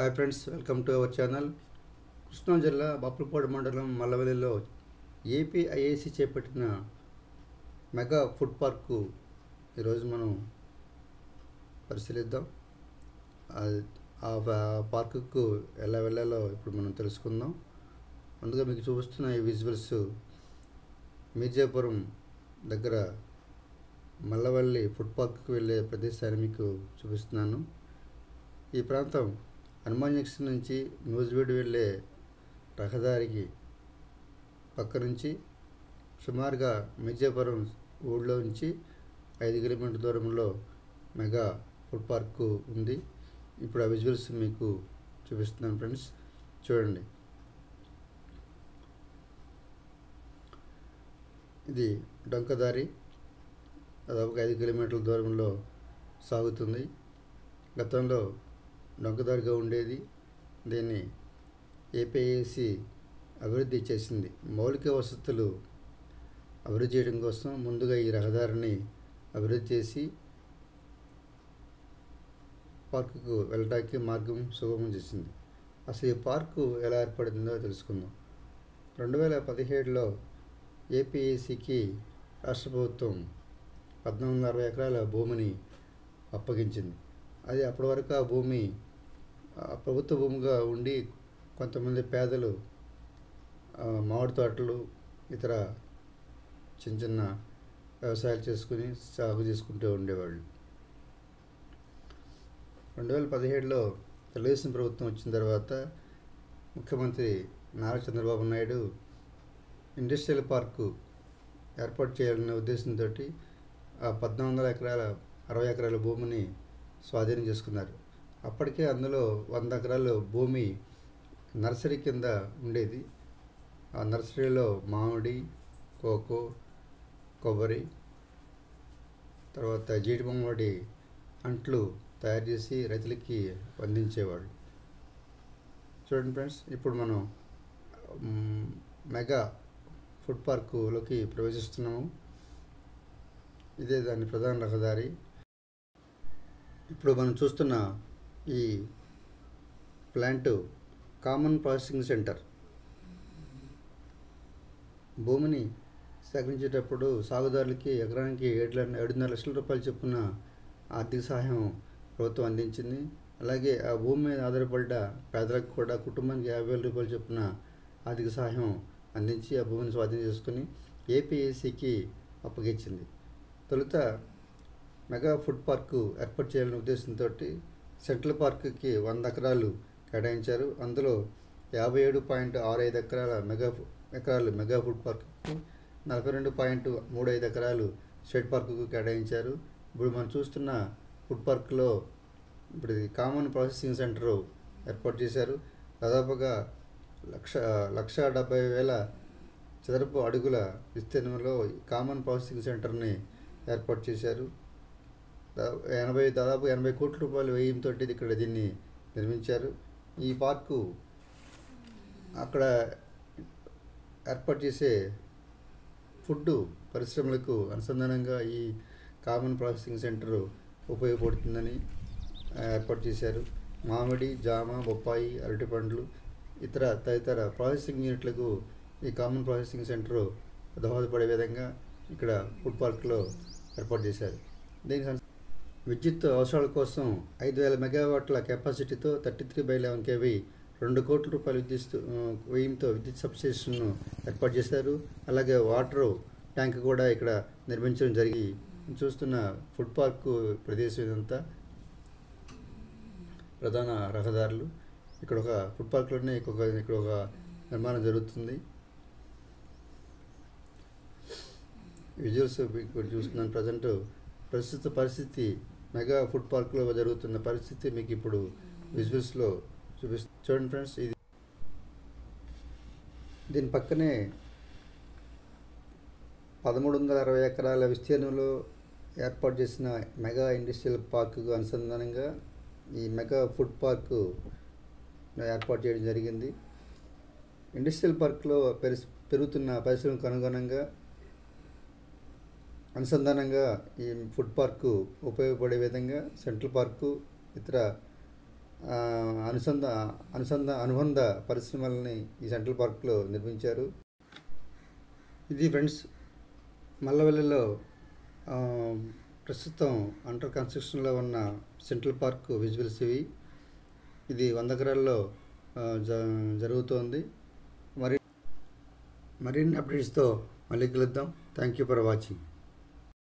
Hi friends welcome to our channel Krishna జిల్లా బాపులపాడు మండలం మల్లవెల్లిలో ఏపీఐఏసి చేపట్టిన మెగా ఫుడ్ పార్కు ఈరోజు మనం పరిశీలిద్దాం. ఆ- పార్కుకు ఎలా వెళ్ళాలో ఇప్పుడు మనం తెలుసుకుందాం. ముందుగా మీకు చూపిస్తున్న ఈ విజువల్స్ మీర్జాపురం దగ్గర మల్లవల్లి ఫుడ్ పార్క్కి వెళ్ళే ప్రదేశాన్ని మీకు చూపిస్తున్నాను. ఈ ప్రాంతం హనుమాన్ జంక్షన్ నుంచి న్యూజివీడ్ వెళ్ళే రహదారికి పక్క నుంచి సుమారుగా మిర్జాపురం ఊళ్ళో నుంచి ఐదు కిలోమీటర్ దూరంలో మెగా ఫుడ్ పార్క్ ఉంది. ఇప్పుడు ఆ విజువల్స్ మీకు చూపిస్తున్నాను ఫ్రెండ్స్. చూడండి. ఇది డొంకదారి. దాదాపుగా ఐదు కిలోమీటర్ల దూరంలో సాగుతుంది. గతంలో డొంకదారిగా ఉండేది. దీన్ని ఏపీఏసి అభివృద్ధి చేసింది. మౌలిక వసతులు అభివృద్ధి చేయడం కోసం ముందుగా ఈ రహదారిని అభివృద్ధి చేసి పార్కుకు వెళ్ళడానికి మార్గం సుగమం చేసింది. అసలు ఈ పార్కు ఎలా ఏర్పడిందో తెలుసుకుందాం. రెండు వేల పదిహేడులో ఏపీఏసీకి రాష్ట్ర ప్రభుత్వం పద్నాలుగు వందల అరవై ఎకరాల భూమిని అప్పగించింది. అది అప్పటి వరకు ఆ భూమి ప్రభుత్వ భూమిగా ఉండి కొంతమంది పేదలు మామిడి తోటలు ఇతర చిన్న చిన్న వ్యవసాయాలు చేసుకుని సాగు చేసుకుంటూ ఉండేవాళ్ళు. రెండు వేల పదిహేడులో తెలుగుదేశం ప్రభుత్వం వచ్చిన తర్వాత ముఖ్యమంత్రి నారా చంద్రబాబు నాయుడు ఇండస్ట్రియల్ పార్కు ఏర్పాటు చేయాలనే ఉద్దేశంతో పద్నాలుగు వందల ఎకరాల అరవై ఎకరాల భూమిని స్వాధీనం చేసుకున్నారు. అప్పటికే అందులో వంద ఎకరాలు భూమి నర్సరీ కింద ఉండేది. ఆ నర్సరీలో మామిడి కోకో కొబ్బరి తర్వాత జీడిబొమ్మడి అంట్లు తయారు చేసి రైతులకి అందించేవాళ్ళు. చూడండి ఫ్రెండ్స్ ఇప్పుడు మనం మెగా ఫుడ్ పార్కులోకి ప్రవేశిస్తున్నాము. ఇదే దాని ప్రధాన రహదారి. ఇప్పుడు మనం చూస్తున్న ఈ ప్లాంట్ కామన్ ప్రాసెసింగ్ సెంటర్. భూమిని సేకరించేటప్పుడు సాగుదారులకి ఎకరానికి ఏడు ఏడున్నర లక్షల రూపాయలు చొప్పున ఆర్థిక సహాయం ప్రభుత్వం అందించింది. అలాగే ఆ భూమి మీద ఆధారపడ్డ పేదలకు కూడా కుటుంబానికి యాభై వేల రూపాయలు చొప్పున ఆర్థిక సహాయం అందించి ఆ భూమిని స్వాధీనం చేసుకుని ఏపీఎస్సికి అప్పగించింది. తొలుత మెగా ఫుడ్ పార్కు ఏర్పాటు చేయాలనే ఉద్దేశంతో సెటిల్ పార్క్కి వంద ఎకరాలు కేటాయించారు. అందులో యాభై ఏడు పాయింట్ ఆరు ఐదు ఎకరాల మెగా ఎకరాలు మెగా ఫుడ్ పార్క్కు నలభై రెండు పాయింట్ మూడు ఐదు ఎకరాలు స్టేట్ పార్కుకు కేటాయించారు. ఇప్పుడు మనం చూస్తున్న ఫుడ్ పార్క్లో ఇప్పుడు ఇది కామన్ ప్రాసెసింగ్ సెంటర్ ఏర్పాటు చేశారు. దాదాపుగా లక్ష లక్ష డెబ్బై వేల చదరపు అడుగుల విస్తీర్ణంలో కామన్ ప్రాసెసింగ్ సెంటర్ని ఏర్పాటు చేశారు. ఎనభై దాదాపు ఎనభై కోట్ల రూపాయలు వ్యయంతో ఇక్కడ దీన్ని నిర్మించారు. ఈ పార్కు అక్కడ ఏర్పాటు చేసే ఫుడ్ పరిశ్రమలకు అనుసంధానంగా ఈ కామన్ ప్రాసెసింగ్ సెంటర్ ఉపయోగపడుతుందని ఏర్పాటు చేశారు. మామిడి జామ బొప్పాయి అరటిపండ్లు ఇతర తదితర ప్రాసెసింగ్ యూనిట్లకు ఈ కామన్ ప్రాసెసింగ్ సెంటర్ దోహదపడే విధంగా ఇక్కడ ఫుడ్ పార్క్లో ఏర్పాటు చేశారు. దీనికి విద్యుత్ అవసరాల కోసం ఐదు వేల మెగావాట్ల కెపాసిటీతో thirty three by eleven KV రెండు కోట్ల రూపాయల విద్యుత్ వ్యయంతో విద్యుత్ సబ్స్టేషన్ను ఏర్పాటు చేశారు. అలాగే వాటర్ ట్యాంక్ కూడా ఇక్కడ నిర్మించడం జరిగి చూస్తున్న ఫుడ్ పార్క్ ప్రదేశం ఇదంతా. ప్రధాన రహదారులు. ఇక్కడ ఒక ఫుడ్ పార్క్లోనే ఇక్కడ ఇక్కడ ఒక నిర్మాణం జరుగుతుంది. విజువల్స్ ఇప్పుడు చూస్తున్నాను. ప్రజెంట్ ప్రస్తుత పరిస్థితి మెగా ఫుడ్ పార్క్లో జరుగుతున్న పరిస్థితి మీకు ఇప్పుడు విజువల్స్లో చూపిస్తు చూడండి ఫ్రెండ్స్ ఇది దీని పక్కనే పదమూడు వందల అరవై ఎకరాల విస్తీర్ణంలో ఏర్పాటు చేసిన మెగా ఇండస్ట్రియల్ పార్కుకు అనుసంధానంగా ఈ మెగా ఫుడ్ పార్కు ఏర్పాటు చేయడం జరిగింది. ఇండస్ట్రియల్ పార్క్లో పెరు పెరుగుతున్న పరిశ్రమకు అనుగుణంగా అనుసంధానంగా ఈ ఫుడ్ పార్కు ఉపయోగపడే విధంగా సెంట్రల్ పార్కు ఇతర అనుసంధ అనుసంధ అనుబంధ పరిశ్రమలని ఈ సెంట్రల్ పార్క్లో నిర్మించారు. ఇది ఫ్రెండ్స్ మల్లవెల్లిలో ప్రస్తుతం అండర్ కన్స్ట్రక్షన్లో ఉన్న సెంట్రల్ పార్క్ విజువల్స్ ఇవి. ఇది వంద ఎకరాల్లో జ జరుగుతోంది. మరి మరిన్ని అప్డేట్స్తో మళ్ళీ కలుద్దాం. Thank you for watching.